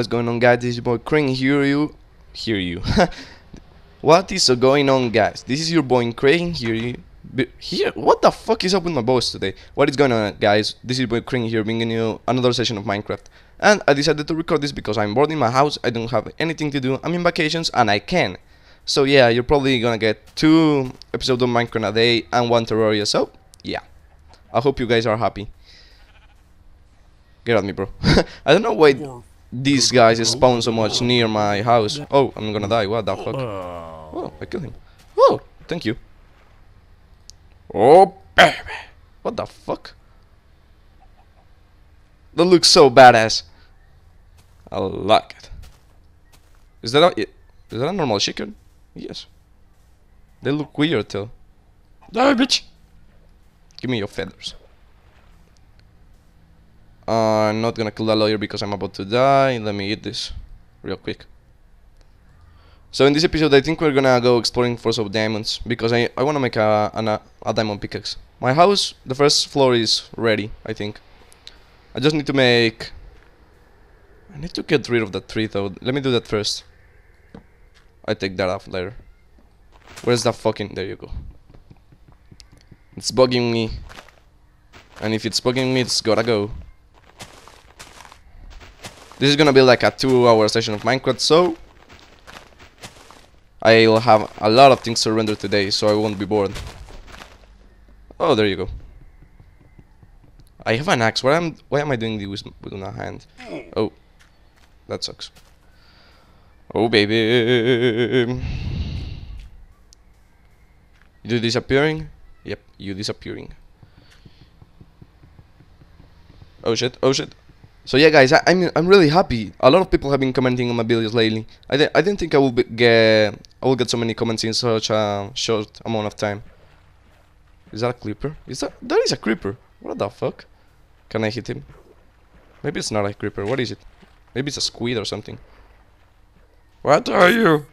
What is going on guys? This is your boy Crane here you hear you. what is going on guys? This is your boy Crane here you here what the fuck is up with my boss today? What is going on guys? This is your boy Crane here bringing you another session of Minecraft. And I decided to record this because I'm bored in my house, I don't have anything to do, I'm in vacations and I can. So yeah, you're probably gonna get two episodes of Minecraft a day and one Terraria, so yeah. I hope you guys are happy. Get at me, bro. I don't know why these oh. guys spawn so much near my house. Oh, I'm gonna die. What the fuck? Oh. oh, I killed him. Oh, thank you. Oh, baby. What the fuck? That looks so badass. I like it. Is that a, is that a normal chicken? Yes. They look weird too. Die, bitch! Give me your feathers. Uh, I'm not gonna kill that lawyer because I'm about to die. Let me eat this real quick. So in this episode, I think we're gonna go exploring for some diamonds because I I wanna make a an, a, diamond pickaxe. My house, the first floor is ready. I think. I just need to make. I need to get rid of that tree though. Let me do that first. I take that off later. Where's that fucking? There you go. It's bugging me. And if it's bugging me, it's gotta go. This is gonna be like a two hour session of Minecraft, so I'll have a lot of things to render today, so I won't be bored. Oh, there you go. I have an axe. Why am why am I doing this with, with one hand? Oh, that sucks. Oh baby, you disappearing? Yep, you disappearing. Oh shit! Oh shit! So yeah, guys, I, I'm I'm really happy. A lot of people have been commenting on my videos lately. I di I didn't think I be get I will get so many comments in such a short amount of time. Is that a creeper? Is that that is a creeper? What the fuck? Can I hit him? Maybe it's not a creeper. What is it? Maybe it's a squid or something. What are you?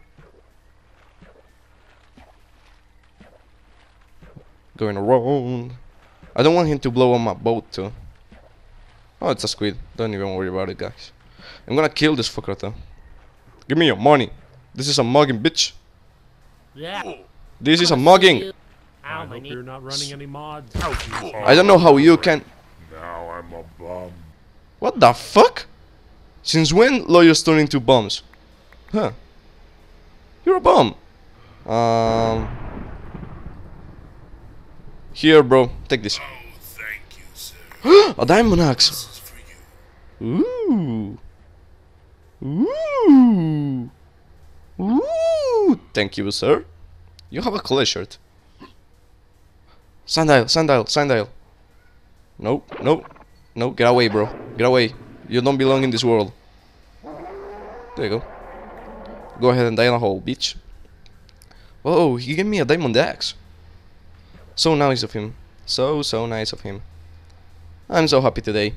Going around. I don't want him to blow on my boat too. Oh, it's a squid. Don't even worry about it, guys. I'm gonna kill this fucker though. Give me your money. This is a mugging, bitch. Yeah. This is a mugging. I hope you're not running any mods. I don't know how you can. Now I'm a bum. What the fuck? Since when lawyers turn into bums? Huh. You're a bum. Um. Here, bro. Take this. Oh, thank you, sir. a diamond axe. This is for you. Ooh. Ooh. Ooh. Thank you, sir. You have a clay shirt. Sandile, sandile, sandile. No, no, no, get away, bro. Get away. You don't belong in this world. There you go. Go ahead and die in a hole, bitch. Whoa, he gave me a diamond axe. So nice of him. So, so nice of him. I'm so happy today.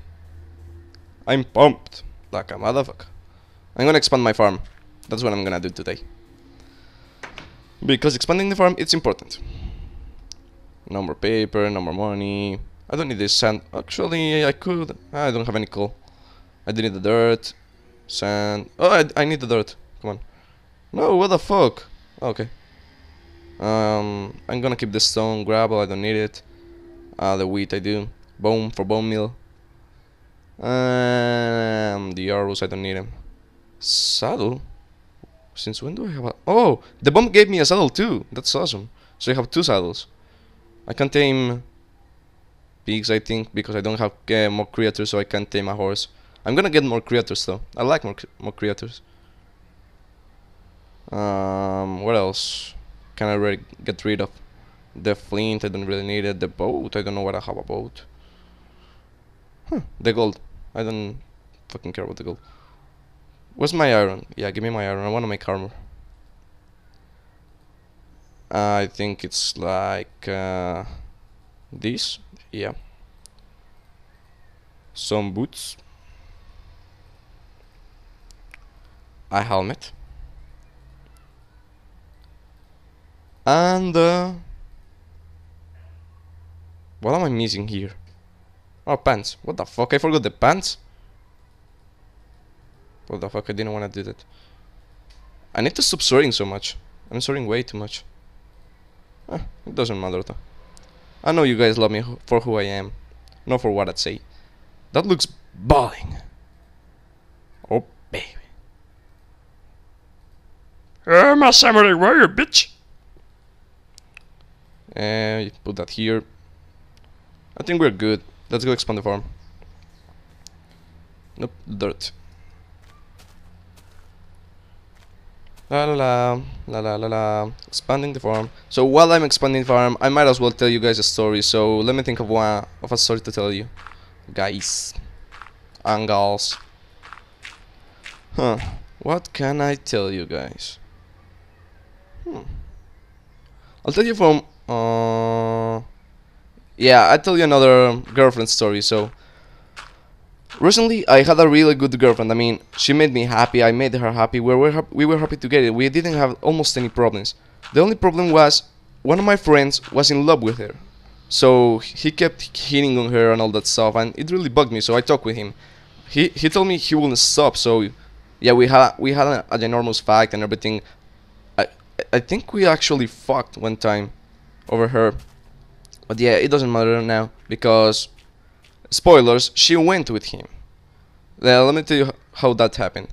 I'm pumped like a motherfucker. I'm gonna expand my farm. That's what I'm gonna do today. Because expanding the farm, it's important. No more paper, no more money. I don't need this sand. Actually, I could. I don't have any coal. I do need the dirt. Sand. Oh, I, I need the dirt. Come on. No, what the fuck? Okay. Um, I'm gonna keep the stone, gravel, I don't need it. Uh, the wheat I do. Bone for bone meal. Um, the arrows I don't need them. Saddle? Since when do I have a... Oh! The bomb gave me a saddle too! That's awesome. So I have two saddles. I can tame pigs, I think, because I don't have uh, more creatures, so I can tame a horse. I'm gonna get more creatures though. I like more, more creatures. Um, what else can I really get rid of? The flint, I don't really need it. The boat, I don't know what I have a boat. Huh, the gold. I don't fucking care about the gold. Where's my iron? Yeah, give me my iron. I want to make armor. I think it's like uh, this. Yeah. Some boots. A helmet. And uh, what am I missing here? Oh, pants. What the fuck? I forgot the pants. What the fuck? I didn't want to do that. I need to stop swearing so much. I'm swearing way too much. Eh, it doesn't matter though. I know you guys love me for who I am, not for what I'd say. That looks balling. Oh baby. I'm a samurai warrior, bitch. And put that here. I think we're good. Let's go expand the farm. Nope, dirt. La la la la la la la. Expanding the farm. So while I'm expanding the farm, I might as well tell you guys a story. So let me think of one of a story to tell you, guys and gals. Huh? What can I tell you guys? Hmm. I'll tell you from uh yeah, I'll tell you another girlfriend story. So recently I had a really good girlfriend. I mean, she made me happy. I made her happy. We were we were happy together. We didn't have almost any problems. The only problem was one of my friends was in love with her. So he kept hitting on her and all that stuff and it really bugged me. So I talked with him. He he told me he wouldn't stop. So yeah, we had we had a, a ginormous fight and everything. I I think we actually fucked one time over her. But yeah, it doesn't matter now because spoilers, she went with him. Now, let me tell you how that happened.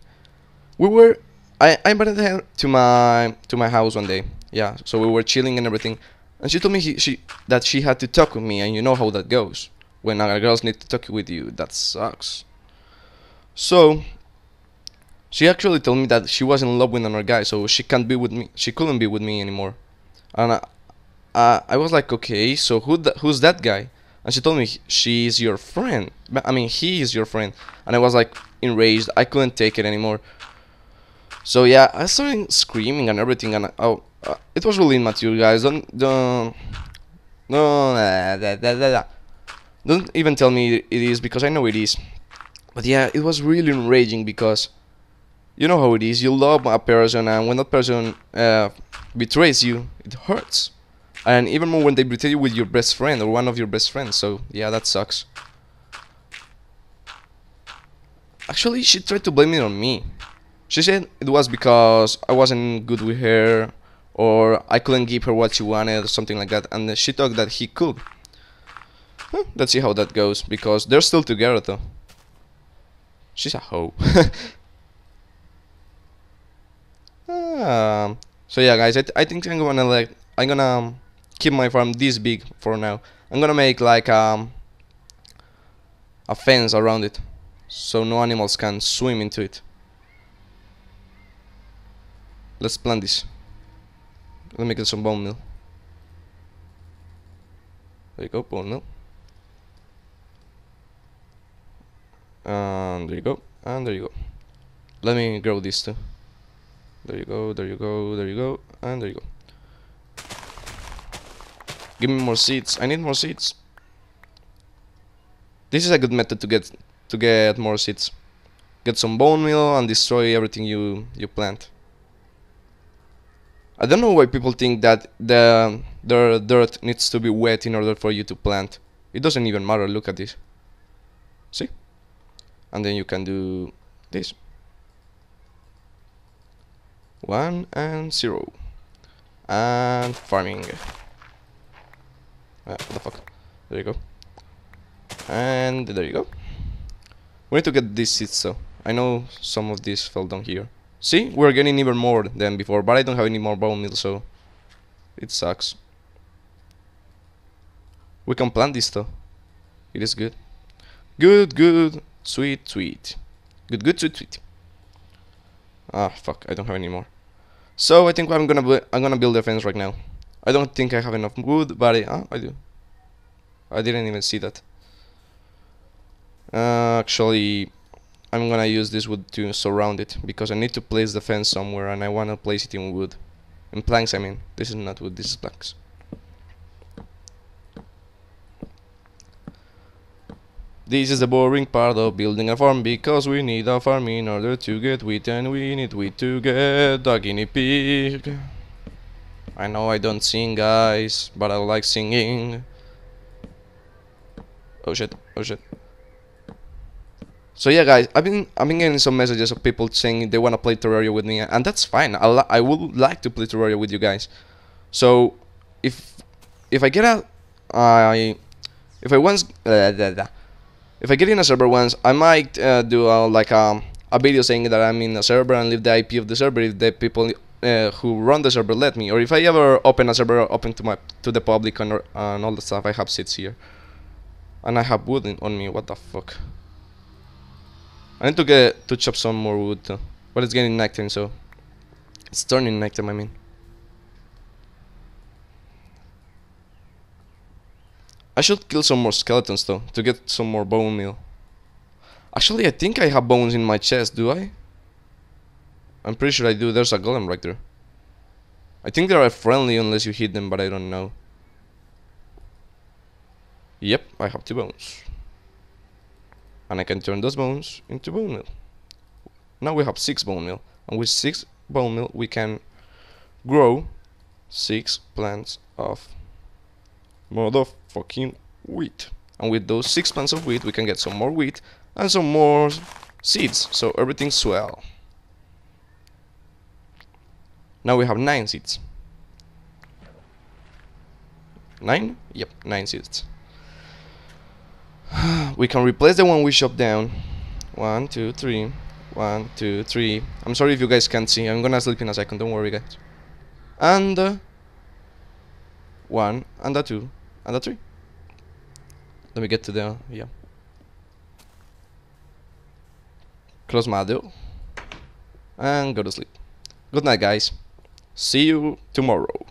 We were I, I invited her to my to my house one day. Yeah, so we were chilling and everything. And she told me he, she that she had to talk with me and you know how that goes. When other girls need to talk with you, that sucks. So she actually told me that she was in love with another guy, so she can't be with me. She couldn't be with me anymore. And I, uh, I was like, okay, so who th- who's that guy? And she told me "He- she is your friend. I mean, he is your friend. And I was like enraged. I couldn't take it anymore. So yeah, I started screaming and everything, and oh, uh, it was really immature, guys. Don't don't no uh, don't even tell me it is because I know it is. But yeah, it was really enraging because you know how it is. You love a person, and when that person uh, betrays you, it hurts. And even more when they betray you with your best friend or one of your best friends. So yeah, that sucks. Actually, she tried to blame it on me. She said it was because I wasn't good with her, or I couldn't give her what she wanted, or something like that. And she thought that he could. Huh, let's see how that goes, because they're still together though. She's a hoe. um, so yeah, guys, I, th- I think I'm gonna like I'm gonna um, keep my farm this big for now. I'm gonna make like um a fence around it, so no animals can swim into it. Let's plant this. Let me get some bone meal. There you go, bone meal. And there you go, and there you go. Let me grow this too. There you go, there you go, there you go, and there you go. Give me more seeds. I need more seeds. This is a good method to get to get more seeds. Get some bone meal and destroy everything you you plant. I don't know why people think that the the dirt needs to be wet in order for you to plant. It doesn't even matter. Look at this. See? And then you can do this. One and zero. And farming. Ah, what the fuck? There you go. And there you go. We need to get these seeds though. I know some of these fell down here. See, we're getting even more than before, but I don't have any more bone meal, so it sucks. We can plant this though. It is good. Good, good, sweet, sweet. Good, good, sweet, sweet. Ah, fuck! I don't have any more. So I think I'm gonna I'm gonna build a fence right now. I don't think I have enough wood, but I, I do. I didn't even see that. Uh, actually, I'm gonna use this wood to surround it because I need to place the fence somewhere and I wanna place it in wood. In planks, I mean. This is not wood, this is planks. This is the boring part of building a farm because we need a farm in order to get wheat and we need wheat to get a guinea pig. I know I don't sing, guys, but I like singing. Oh shit, oh shit. So yeah, guys, I've been I've been getting some messages of people saying they want to play Terraria with me, and that's fine. I I would like to play Terraria with you guys. So if if I get a I if I once uh, da- da. if I get in a server once, I might uh, do uh, like um, a video saying that I'm in a server and leave the IP of the server if the people uh, who run the server let me, or if I ever open a server open to my to the public and, and all the stuff. I have seats here, and I have wood in, on me. What the fuck? I need to get to chop some more wood, too. but it's getting nighttime, so it's turning nighttime. I mean. I should kill some more skeletons though to get some more bone meal. Actually, I think I have bones in my chest. Do I? I'm pretty sure I do. There's a golem right there. I think they are friendly unless you hit them, but I don't know. Yep, I have two bones. And I can turn those bones into bone meal. Now we have six bone meal. And with six bone meal, we can grow six plants of motherfucking wheat. And with those six plants of wheat, we can get some more wheat and some more seeds. So everything's swell. Now we have nine seats. Nine? Yep, nine seats. we can replace the one we chopped down. One, two, three. One, two, three. I'm sorry if you guys can't see. I'm gonna sleep in a second. Don't worry, guys. And uh, one, and a two, and a three. Let me get to the yeah. Close my door and go to sleep. Good night, guys. See you tomorrow.